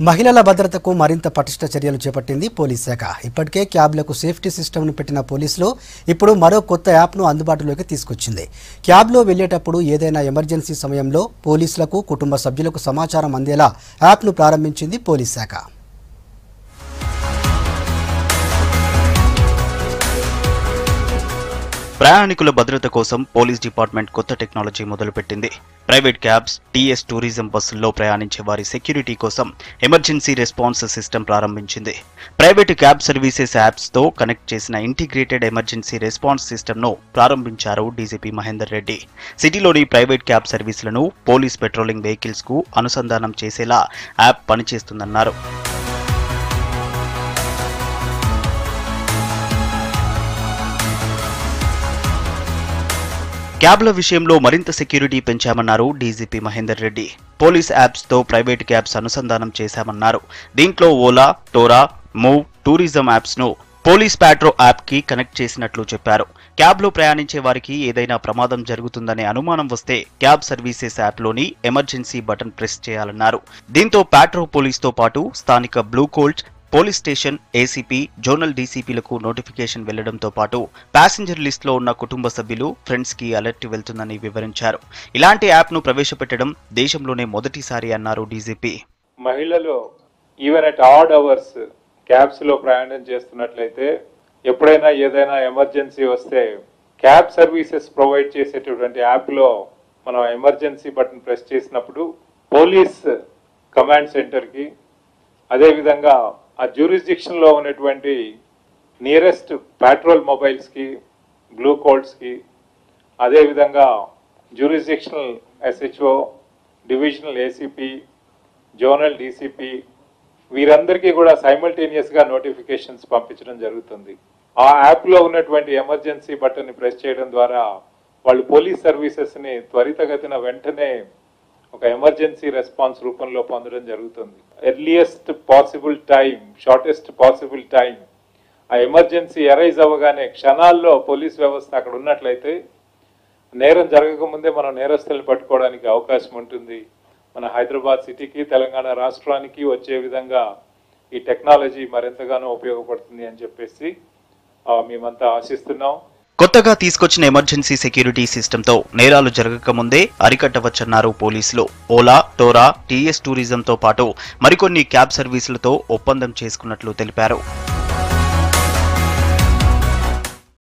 మహిళల భద్రతకు మరింత పటిష్ట చర్యలు చేపట్టింది పోలీస్ శాఖ. ఇప్పటికే క్యాబ్లకు సేఫ్టీ సిస్టమ్ను పెట్టిన పోలీసులు ఇప్పుడు మరో కొత్త యాప్ను అందుబాటులోకి తీసుకొచ్చింది. క్యాబ్లో వెళ్ళేటప్పుడు ఏదైనా ఎమర్జెన్సీ సమయంలో పోలీసులకు కుటుంబ సభ్యులకు సమాచారం అందేలా యాప్ను ప్రారంభించింది పోలీస్ శాఖ. ప్రయాణికుల భద్రత కోసం పోలీస్ డిపార్ట్మెంట్ కొత్త టెక్నాలజీ మొదలుపెట్టింది. ప్రైవేట్ క్యాబ్స్ టీఎస్ టూరిజం బస్సుల్లో ప్రయాణించే వారి సెక్యూరిటీ కోసం ఎమర్జెన్సీ రెస్పాన్స్ సిస్టమ్ ప్రారంభించింది. ప్రైవేట్ క్యాబ్ సర్వీసెస్ యాప్స్తో కనెక్ట్ చేసిన ఇంటిగ్రేటెడ్ ఎమర్జెన్సీ రెస్పాన్స్ సిస్టమ్ను ప్రారంభించారు డీజీపీ మహేందర్ రెడ్డి. సిటీలోని ప్రైవేట్ క్యాబ్ సర్వీసులను పోలీస్ పెట్రోలింగ్ వెహికల్స్కు అనుసంధానం చేసేలా యాప్ పనిచేస్తుందన్నారు. క్యాబ్ల విషయంలో మరింత సెక్యూరిటీ పెంచామన్నారు డీజీపీ మహేందర్ రెడ్డి. పోలీస్ యాప్స్తో ప్రైవేట్ క్యాబ్స్ అనుసంధానం చేశామన్నారు. దీంట్లో ఓలా టోరా మూవ్ టూరిజం యాప్స్ను పోలీస్ ప్యాట్రో యాప్కి కనెక్ట్ చేసినట్లు చెప్పారు. క్యాబ్లో ప్రయాణించే వారికి ఏదైనా ప్రమాదం జరుగుతుందనే అనుమానం వస్తే క్యాబ్ సర్వీసెస్ యాప్లోని ఎమర్జెన్సీ బటన్ ప్రెస్ చేయాలన్నారు. దీంతో ప్యాట్రో పోలీస్తో పాటు స్థానిక blue colt police station ACP zonal డీసీపీలకు notification వెళ్ళడంతో పాటు ప్యాసింజర్ లిస్ట్లో ఉన్న కుటుంబ సభ్యులు ఫ్రెండ్స్కి అలర్ట్ వెళ్తుందని వివరించారు. ఇలాంటి యాప్ను ప్రవేశపెట్టడం దేశంలోనే మొదటిసారి అన్నారు డీజీపీ మహిళలు ఈవెన్ అట్ ఆడ్ అవర్స్ క్యాబ్స్లో ప్రయాణం చేస్తున్నట్లయితే ఎప్పుడైనా ఏదైనా ఎమర్జెన్సీ వస్తే క్యాబ్ సర్వీసెస్ ప్రొవైడ్ చేసేటటువంటి యాప్లో మనం ఎమర్జెన్సీ బటన్ ప్రెస్ చేసినప్పుడు పోలీస్ కమాండ్ సెంటర్కి అదేవిధంగా ఆ జ్యూరిస్డిక్షన్లో ఉన్నటువంటి నియరెస్ట్ పెట్రోల్ మొబైల్స్కి బ్లూ అదేవిధంగా jurisdictional SHO divisional ACP zonal DCP వీరందరికీ కూడా సైమల్టేనియస్గా నోటిఫికేషన్స్ పంపించడం జరుగుతుంది. ఆ యాప్లో ఉన్నటువంటి ఎమర్జెన్సీ బటన్ని ప్రెస్ చేయడం ద్వారా వాళ్ళు పోలీస్ సర్వీసెస్ని త్వరితగతిన వెంటనే ఒక ఎమర్జెన్సీ రెస్పాన్స్ రూపంలో పొందడం జరుగుతుంది. Earliest possible time shortest possible time ఆ ఎమర్జెన్సీ ఎరైజ్ అవ్వగానే క్షణాల్లో పోలీస్ వ్యవస్థ అక్కడ ఉన్నట్లయితే నేరం జరగకముందే మనం నేరస్తులను పట్టుకోవడానికి అవకాశం ఉంటుంది. మన హైదరాబాద్ సిటీకి తెలంగాణ రాష్ట్రానికి వచ్చే విధంగా ఈ టెక్నాలజీ మరింతగానో ఉపయోగపడుతుంది అని చెప్పేసి మేమంతా ఆశిస్తున్నాం. కొత్తగా తీసుకొచ్చిన ఎమర్జెన్సీ సెక్యూరిటీ సిస్టంతో నేరాలు జరగకముందే అరికట్టవచ్చన్నారు పోలీసులు. ఓలా టోరా టీఎస్ టూరిజంతో పాటు మరికొన్ని క్యాబ్ సర్వీసులతో ఒప్పందం చేసుకున్నట్లు తెలిపారు.